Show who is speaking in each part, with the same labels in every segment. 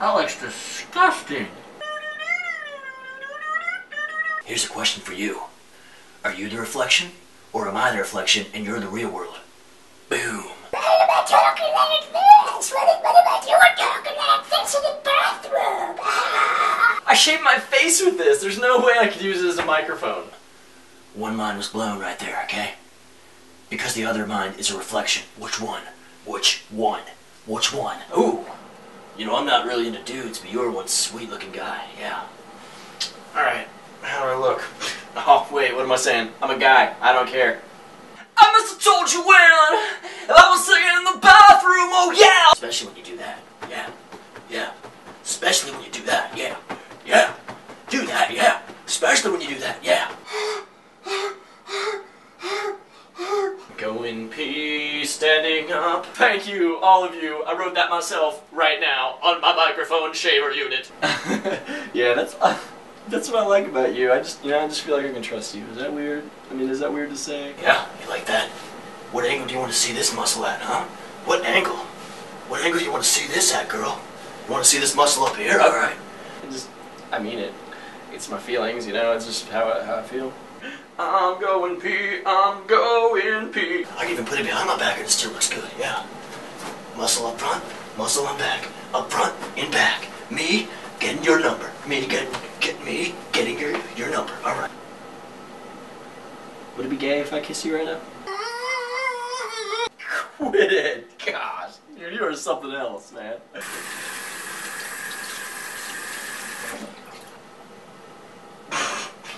Speaker 1: That looks disgusting.
Speaker 2: Here's a question for you. Are you the reflection? Or am I the reflection and you're the real world? Boom.
Speaker 3: What am I talking like this? What, what am I doing talking like this in the bathroom? Ah.
Speaker 4: I shaved my face with this. There's no way I could use it as a microphone.
Speaker 2: One mind was blown right there, okay? Because the other mind is a reflection. Which one? Which one? Which one? Ooh. You know, I'm not really into dudes, but you're one sweet looking guy, yeah.
Speaker 4: Alright, how do I look? Oh, wait, what am I saying? I'm a guy. I don't care. I must have told you when! If I was singing in the bathroom, oh yeah!
Speaker 2: Especially when you do that, yeah. Yeah. Especially when you do that, yeah. Yeah. Do that, yeah. Especially when you do that, yeah.
Speaker 4: Go in peace, standing up. Thank you, all of you. I wrote that myself right now on my microphone shaver unit. yeah, that's that's what I like about you. I just you know I just feel like I can trust you. Is that weird? I mean, is that weird to say?
Speaker 2: Yeah, you like that? What angle do you want to see this muscle at, huh? What angle? What angle do you want to see this at, girl? You want to see this muscle up here? Alright.
Speaker 4: I just I mean it. It's my feelings, you know. It's just how I, how I feel. I'm going pee. I'm going pee.
Speaker 2: I can even put it behind my back and it still looks good, yeah. Muscle up front, muscle on back. Up front, in back. Me getting your number. Me get, get me getting your your number. Alright.
Speaker 4: Would it be gay if I kiss you right now? Quit it. Gosh. Dude, you are something else, man.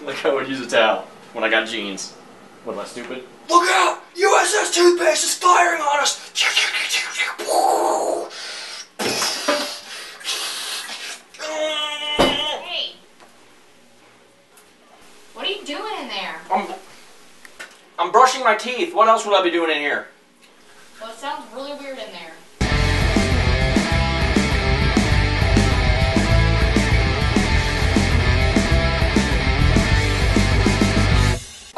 Speaker 4: like I would use a towel when I got jeans. What am I stupid?
Speaker 2: Look out! USS toothpaste is firing on us!
Speaker 5: Hey! What are you doing in there?
Speaker 4: I'm I'm brushing my teeth. What else would I be doing in here?
Speaker 5: Well, it sounds really weird in there.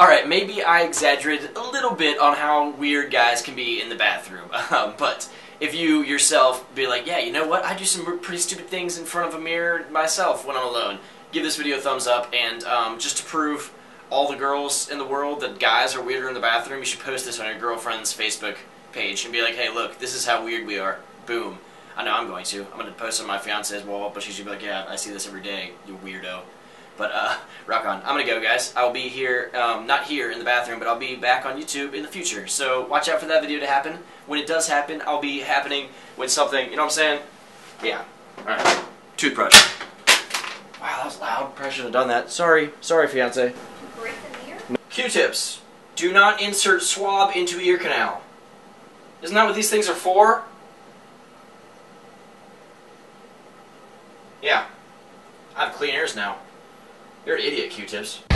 Speaker 4: All right, maybe I exaggerated a little bit on how weird guys can be in the bathroom, um, but if you yourself be like, yeah, you know what, I do some pretty stupid things in front of a mirror myself when I'm alone, give this video a thumbs up, and um, just to prove all the girls in the world that guys are weirder in the bathroom, you should post this on your girlfriend's Facebook page and be like, hey, look, this is how weird we are. Boom. I know I'm going to. I'm going to post on my fiance's wall, but going to be like, yeah, I see this every day, you weirdo. But uh, rock on. I'm gonna go, guys. I'll be here, um, not here in the bathroom, but I'll be back on YouTube in the future. So watch out for that video to happen. When it does happen, I'll be happening with something. You know what I'm saying? Yeah. All right. Toothbrush. Wow, that was loud. Probably should have done that. Sorry. Sorry, fiance. Q-tips. Do not insert swab into ear canal. Isn't that what these things are for? Yeah. I have clean ears now. You're an idiot, Q-tips.